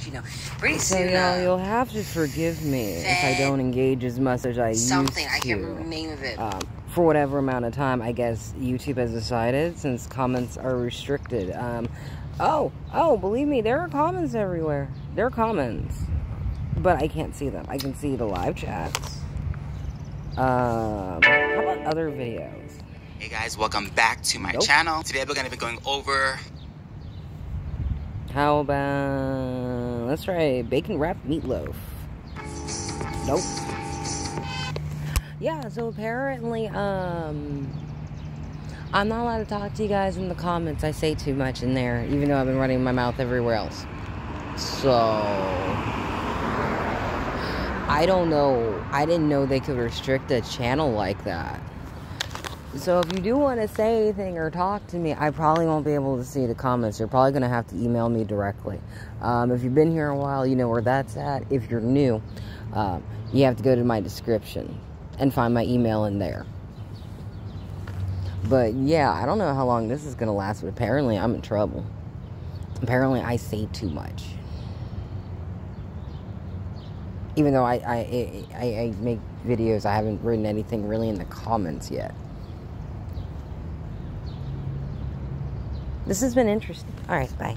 You know, pretty So soon. y'all, uh, you'll have to forgive me if I don't engage as much as I something. used I to. can't remember the name of it. um, for whatever amount of time, I guess YouTube has decided since comments are restricted. Um, oh, oh, believe me, there are comments everywhere. There are comments, but I can't see them. I can see the live chats. Um, how about other videos? Hey guys, welcome back to my Nope. channel. Today we're gonna be going over How about let's try bacon wrapped meatloaf? Nope. Yeah, so apparently, um, I'm not allowed to talk to you guys in the comments. I say too much in there, even though I've been running my mouth everywhere else. So I don't know. I didn't know they could restrict a channel like that. So if you do want to say anything or talk to me, I probably won't be able to see the comments. You're probably going to have to email me directly. Um, if you've been here a while, you know where that's at. If you're new, um, you have to go to my description and find my email in there. But yeah, I don't know how long this is going to last, but apparently I'm in trouble. Apparently I say too much. Even though I, I, I, I make videos, I haven't written anything really in the comments yet. This has been interesting. All right, bye.